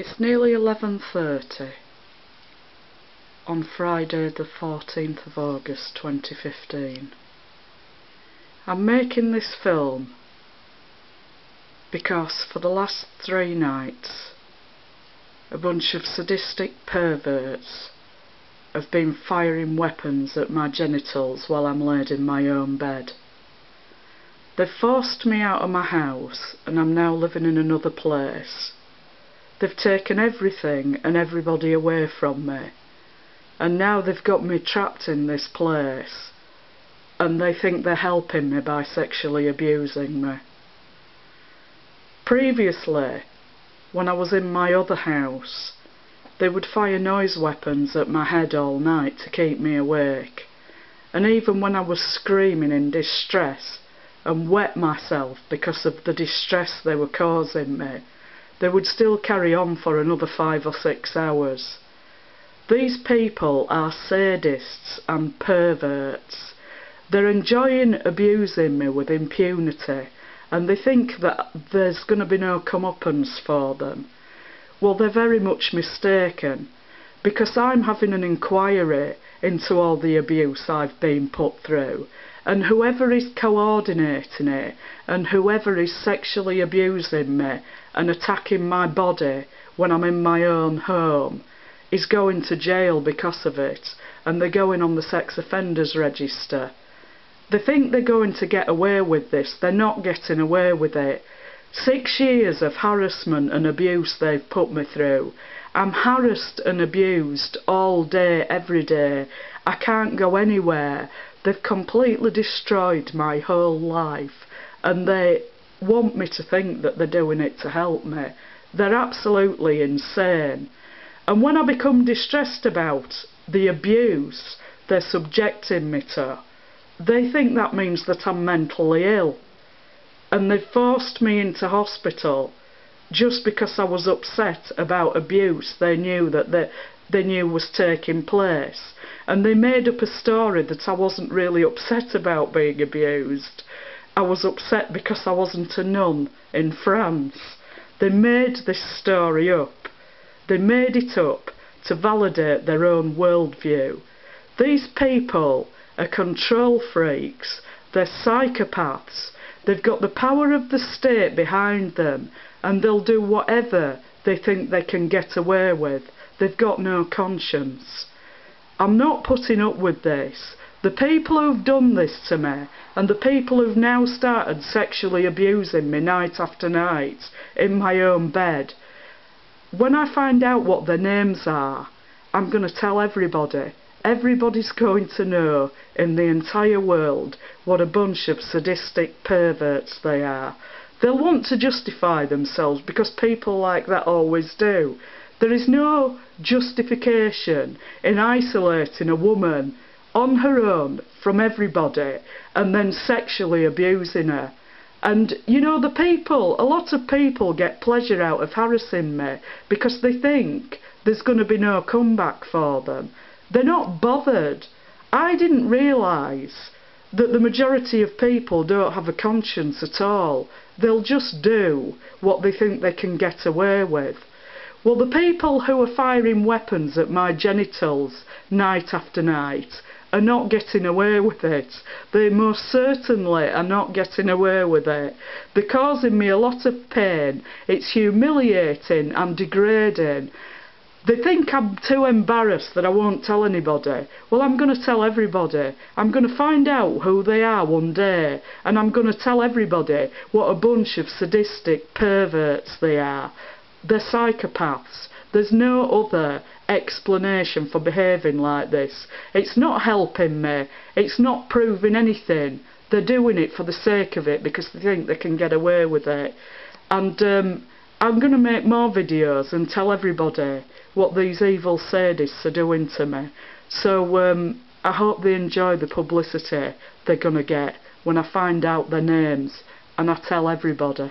It's nearly 11.30 on Friday the 14th of August 2015. I'm making this film because for the last three nights a bunch of sadistic perverts have been firing weapons at my genitals while I'm laid in my own bed. They've forced me out of my house and I'm now living in another place. They've taken everything and everybody away from me. And now they've got me trapped in this place. And they think they're helping me by sexually abusing me. Previously, when I was in my other house, they would fire noise weapons at my head all night to keep me awake. And even when I was screaming in distress and wet myself because of the distress they were causing me, they would still carry on for another five or six hours. These people are sadists and perverts. They're enjoying abusing me with impunity and they think that there's going to be no comeuppance for them. Well, they're very much mistaken because I'm having an inquiry into all the abuse I've been put through and whoever is coordinating it and whoever is sexually abusing me and attacking my body when I'm in my own home is going to jail because of it and they're going on the sex offenders register. They think they're going to get away with this. They're not getting away with it. Six years of harassment and abuse they've put me through. I'm harassed and abused all day, every day. I can't go anywhere. They've completely destroyed my whole life and they want me to think that they're doing it to help me. They're absolutely insane. And when I become distressed about the abuse they're subjecting me to, they think that means that I'm mentally ill. And they've forced me into hospital just because I was upset about abuse they knew that they, they knew was taking place and they made up a story that I wasn't really upset about being abused. I was upset because I wasn't a nun in France. They made this story up. They made it up to validate their own worldview. These people are control freaks. They're psychopaths. They've got the power of the state behind them and they'll do whatever they think they can get away with. They've got no conscience. I'm not putting up with this. The people who've done this to me, and the people who've now started sexually abusing me night after night in my own bed, when I find out what their names are, I'm going to tell everybody. Everybody's going to know in the entire world what a bunch of sadistic perverts they are. They'll want to justify themselves because people like that always do. There is no justification in isolating a woman on her own from everybody and then sexually abusing her. And, you know, the people, a lot of people get pleasure out of harassing me because they think there's going to be no comeback for them. They're not bothered. I didn't realise that the majority of people don't have a conscience at all. They'll just do what they think they can get away with. Well, the people who are firing weapons at my genitals night after night are not getting away with it. They most certainly are not getting away with it. They're causing me a lot of pain. It's humiliating and degrading. They think I'm too embarrassed that I won't tell anybody. Well, I'm going to tell everybody. I'm going to find out who they are one day, and I'm going to tell everybody what a bunch of sadistic perverts they are. They're psychopaths. There's no other explanation for behaving like this. It's not helping me. It's not proving anything. They're doing it for the sake of it because they think they can get away with it. And um, I'm going to make more videos and tell everybody what these evil sadists are doing to me. So um, I hope they enjoy the publicity they're going to get when I find out their names and I tell everybody.